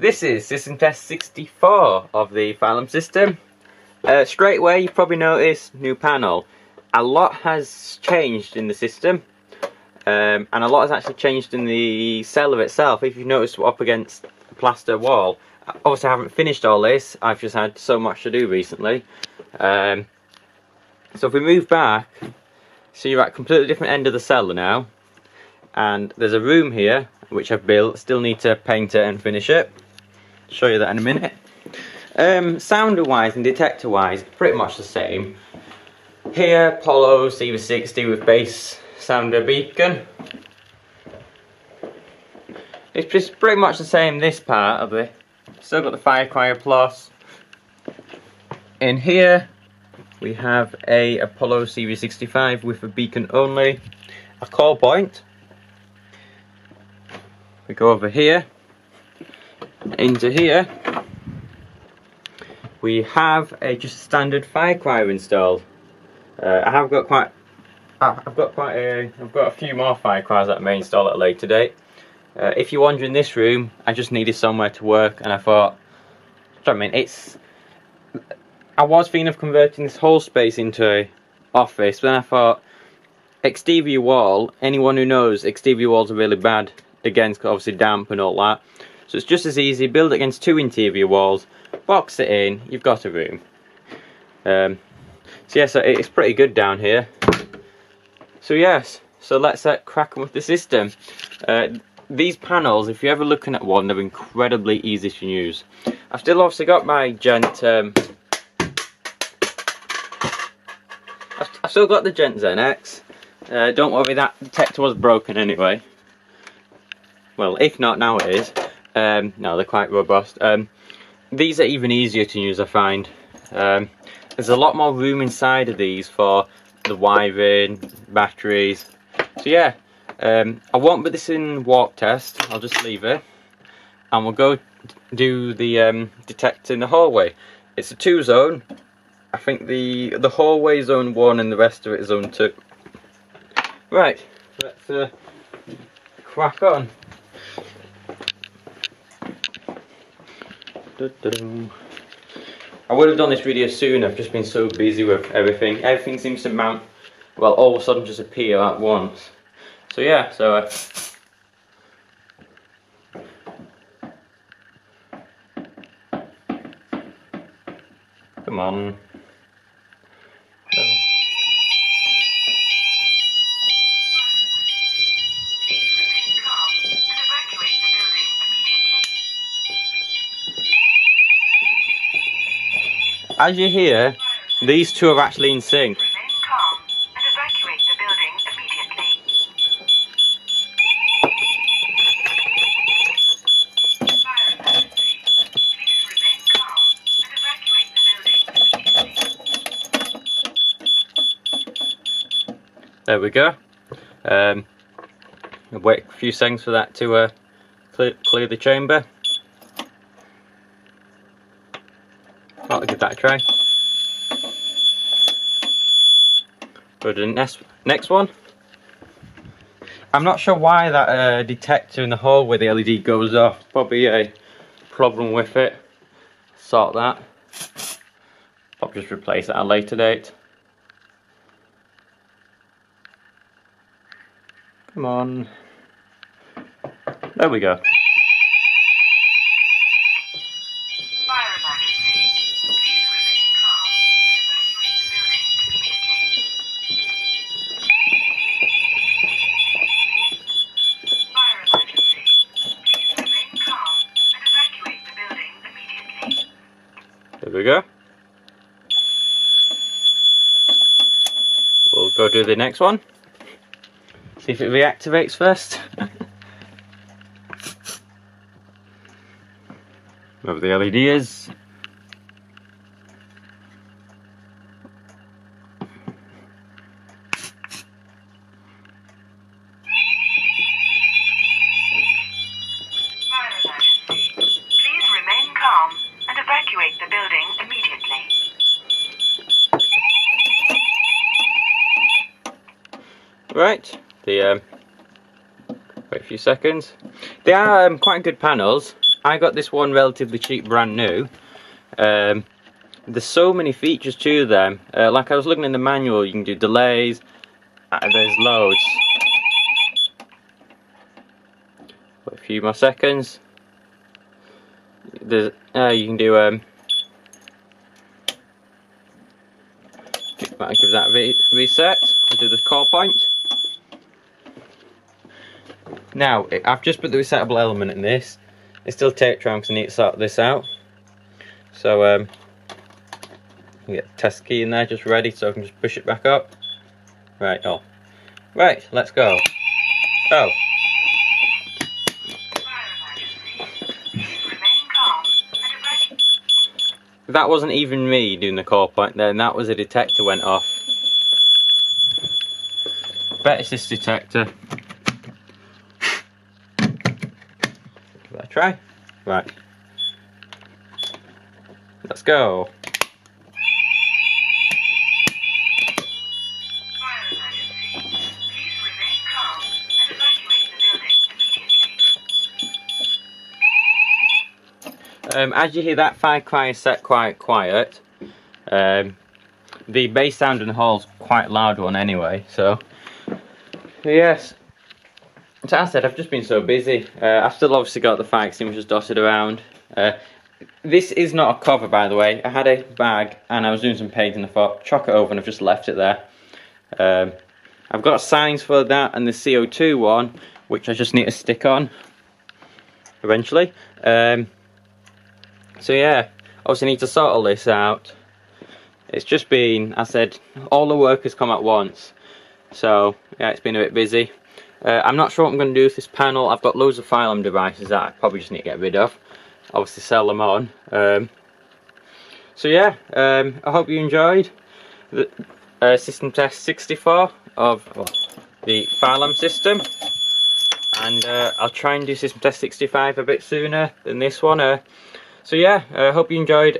This is System Test 64 of the Phylum system. Uh, straight away you probably notice new panel. A lot has changed in the system um, and a lot has actually changed in the cellar itself. If you've noticed up against the plaster wall, obviously I haven't finished all this, I've just had so much to do recently. Um, so if we move back, so you're at a completely different end of the cellar now and there's a room here which I've built, still need to paint it and finish it show you that in a minute. Um, sounder wise and detector wise, pretty much the same. Here, Apollo CV60 with base sounder beacon. It's just pretty much the same this part of it. Still got the Firecryer Plus. In here, we have a Apollo CV65 with a beacon only, a call point. We go over here, into here we have a just standard Firecryer installed. Uh, I have got quite I've got quite a I've got a few more Firecryers that I may install at a later date. Uh, if you're wondering this room, I just needed somewhere to work and I thought I mean it's I was thinking of converting this whole space into a office, but then I thought exterior wall, anyone who knows exterior walls are really bad against obviously damp and all that. So it's just as easy, build against two interior walls, box it in, you've got a room. Um, so yeah, so it's pretty good down here. So yes, so let's uh, crack on with the system. Uh, these panels, if you're ever looking at one, they're incredibly easy to use. I've still obviously got my Gent, um, I've, I've, still got the Gent Xenex. Uh, don't worry, that detector was broken anyway. Well, if not, now it is. Um, no, they're quite robust. Um, these are even easier to use, I find. Um, there's a lot more room inside of these for the wiring, batteries. So yeah, um, I won't put this in walk test. I'll just leave it, and we'll go do the um, detect in the hallway. It's a two zone. I think the the hallway zone one and the rest of it is zone two. Right, let's uh, crack on. I would have done this video soon, I've just been so busy with everything. Everything seems to mount, well, all of a sudden just appear at once. So yeah, so... Uh, come on. As you hear, these two are actually in sync. There we go. Um, wait a few seconds for that to uh, clear, clear the chamber. I'll give try. Go to the next, next one. I'm not sure why that uh, detector in the hole where the LED goes off. Probably a problem with it. Sort that. I'll just replace it at a later date. Come on. There we go. There we go. We'll go do the next one. See if it reactivates first. Wherever the LED is. Right, the um, wait a few seconds. They are um, quite good panels. I got this one relatively cheap, brand new. Um, there's so many features to them. Uh, like I was looking in the manual, you can do delays. Uh, there's loads. Wait a few more seconds. There's, uh, you can do um, I'll give that reset. Do the call point. Now, I've just put the resettable element in this. It's still taped around because I need to sort this out. So, um, get the test key in there just ready so I can just push it back up. Right, oh. Right, let's go. Oh. That wasn't even me doing the call point then, that was a detector went off. Bet it's this detector. Give that a try. Right. Let's go. Um, as you hear that fire cry is set quite quiet. Um, the base sound in the hall is quite loud one anyway, so yes. As I said, I've just been so busy. Uh, I've still obviously got the fire extinguishers dotted around. Uh, this is not a cover, by the way. I had a bag and I was doing some painting. I thought, chuck it over and I've just left it there. Um, I've got signs for that and the CO2 one, which I just need to stick on eventually. Um, so yeah, obviously need to sort all this out. It's just been, I said, all the work has come at once. So yeah, it's been a bit busy. Uh, I'm not sure what I'm going to do with this panel. I've got loads of Phylum devices that I probably just need to get rid of. Obviously sell them on. Um, so yeah, um, I hope you enjoyed the uh, system test 64 of well, the Phylum system. And uh, I'll try and do system test 65 a bit sooner than this one. Uh, so yeah, I uh, hope you enjoyed